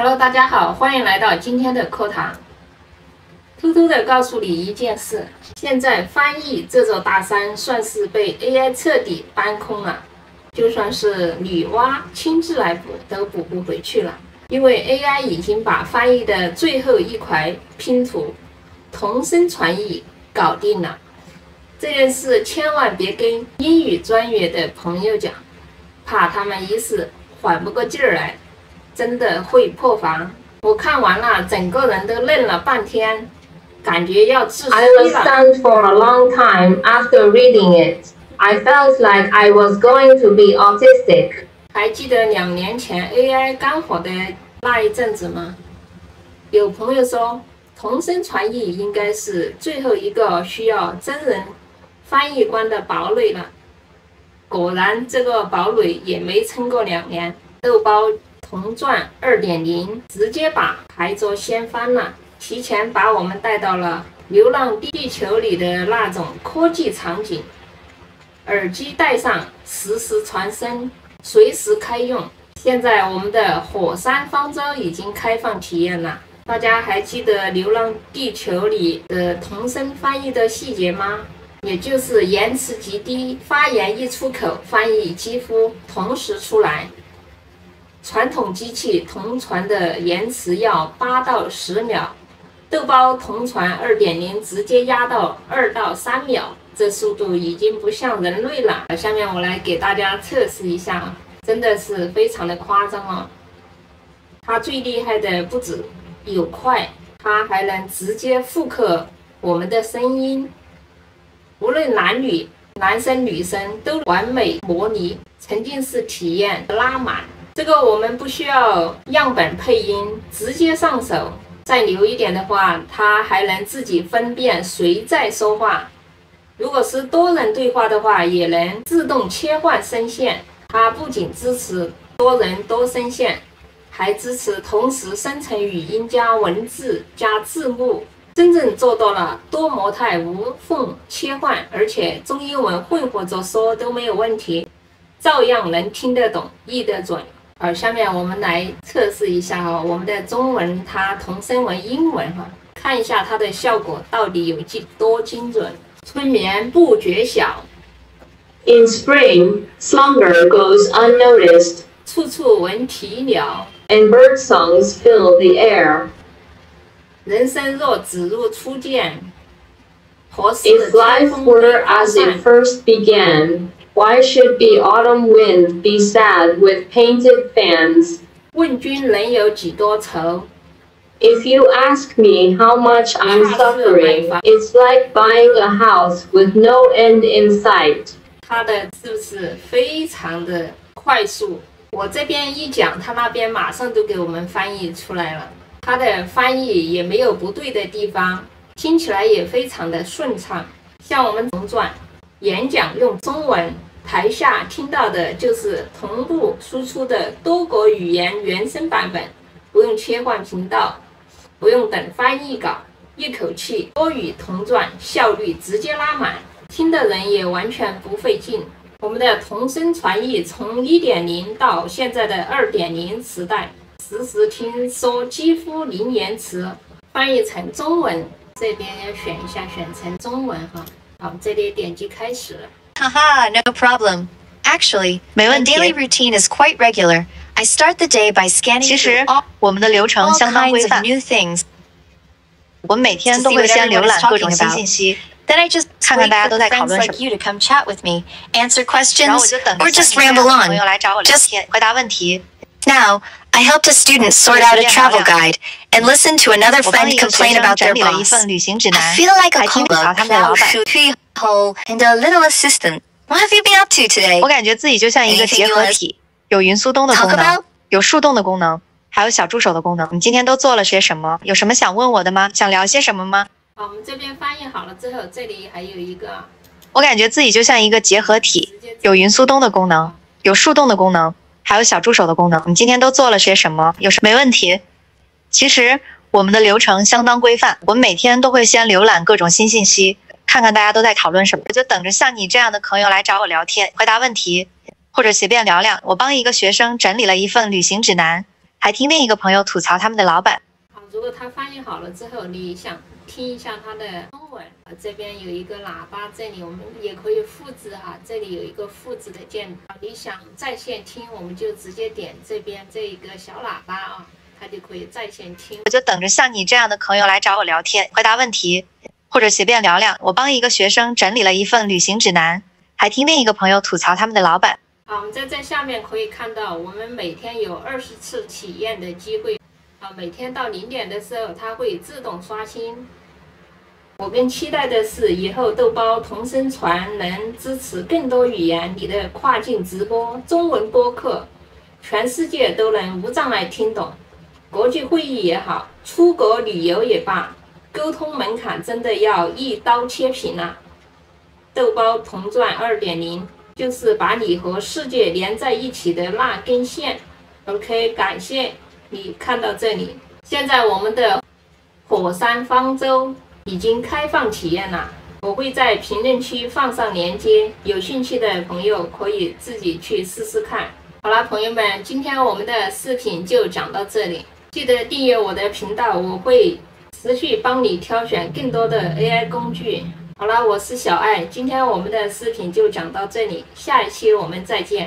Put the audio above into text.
Hello，大家好，欢迎来到今天的课堂。偷偷的告诉你一件事，现在翻译这座大山算是被 AI 彻底搬空了，就算是女娲亲自来补都补不回去了，因为 AI 已经把翻译的最后一块拼图同声传译搞定了。这件事千万别跟英语专业的朋友讲，怕他们一时缓不过劲儿来，真的会破防。我看完了，整个人都愣了半天。感觉要窒 I 息 was 了。stunned for a long time after reading it. I felt like I was going to be autistic. 还记得两年前 AI 刚火的那一阵子吗？有朋友说，同声传译应该是最后一个需要真人翻译官的堡垒了。果然，这个堡垒也没撑过两年。豆包同传2.0直接把牌桌掀翻了，提前把我们带到了《流浪地球》里的那种科技场景。耳机戴上，实时传声，随时开用。现在我们的火山方舟已经开放体验了，大家还记得《流浪地球》里的同声翻译的细节吗？也就是延迟极低，发言一出口，翻译几乎同时出来。传统机器同传的延迟要八到十秒，豆包同传二点零直接压到二到三秒，这速度已经不像人类了。下面我来给大家测试一下，真的是非常的夸张哦。它最厉害的不止有快，它还能直接复刻我们的声音，无论男女、男生女生都完美模拟，沉浸式体验拉满。这个我们不需要样本配音，直接上手。再牛一点的话，它还能自己分辨谁在说话。如果是多人对话的话，也能自动切换声线。它不仅支持多人多声线，还支持同时生成语音加文字加字幕，真正做到了多模态无缝切换，而且中英文混合着说都没有问题，照样能听得懂、译得准。而下面我们来测试一下哈，我们的中文它同声为英文哈，看一下它的效果到底有几多精准。春眠不觉晓，In spring, slumber goes unnoticed, 处处闻啼鸟。and bird songs fill the air. 人生若只如初见，If life were as it？first began, why should the autumn wind be sad with painted fans? 问君能有几多愁？ If you ask me how much I'm suffering, it's like buying a house with no end in sight. 它的是不是非常的快速？我这边一讲，他那边马上都给我们翻译出来了。它的翻译也没有不对的地方，听起来也非常的顺畅。像我们同传演讲用中文， 台下听到的就是同步输出的多国语言原声版本，不用切换频道，不用等翻译稿，一口气多语同传，效率直接拉满。听的人也完全不费劲。我们的同声传译从1.0到现在的2.0时代，实时听说几乎零延迟，翻译成中文。这边要选一下，选成中文哈。好，这里点击开始。Haha, no problem. Actually, 没 my 问题。 daily routine is quite regular. I start the day by scanning 其 through 实 all 我们的流程 all 相当规 kinds of 范， new things. 我们每天都会先浏览各种新信息， Then I just 看 wait 看大家 for 都在讨 friends 论什 like 么。 you to come chat with me, answer 然后我 questions, 就等 or 着 just 像你这 ramble 样的朋友 on. 来找我聊 Just 天，回答问题。 now, I helped a student sort out a travel guide and listen to another 我帮 friend 一个学 complain 生 about 整 their 理了一 boss. 份旅行指 I 南， feel like a 还听不 cobra 着他们的老 without 板。 a tree hole and a little assistant. What have you been up to today? 我感觉自己就像一个结合体，有云速动的功 Talk 能 about，有树洞的功能，还有小助手的功能。你今天都做了些什么？有什么想问我的吗？想聊些什么吗？好，我们这边翻译好了之后，这里还有一个我感觉自己就像一个结合体，直接有云速动的功能，有树洞的功能， 还有小助手的功能。你今天都做了些什么？有什没问题？其实我们的流程相当规范，我们每天都会先浏览各种新信息，看看大家都在讨论什么，我就等着像你这样的朋友来找我聊天，回答问题，或者随便聊聊。我帮一个学生整理了一份旅行指南，还听另一个朋友吐槽他们的老板。好，如果他翻译好了之后，你想听一下他的中文啊，这边有一个喇叭，这里我们也可以复制哈，这里有一个复制的键。你想在线听，我们就直接点这边这一个小喇叭啊，它就可以在线听。我就等着像你这样的朋友来找我聊天，回答问题，或者随便聊聊。我帮一个学生整理了一份旅行指南，还听另一个朋友吐槽他们的老板。好，我们在这下面可以看到，我们每天有二十次体验的机会。啊，每天到零点的时候，它会自动刷新。我更期待的是，以后豆包同声传能支持更多语言你的跨境直播、中文播客，全世界都能无障碍听懂。国际会议也好，出国旅游也罢，沟通门槛真的要一刀切平了。豆包同传二点零。就是把你和世界连在一起的那根线。OK，感谢你看到这里。现在我们的火山方舟已经开放体验了，我会在评论区放上链接，有兴趣的朋友可以自己去试试看。好了，朋友们，今天我们的视频就讲到这里，记得订阅我的频道，我会持续帮你挑选更多的 AI 工具。好了，我是小爱，今天我们的视频就讲到这里，下一期我们再见。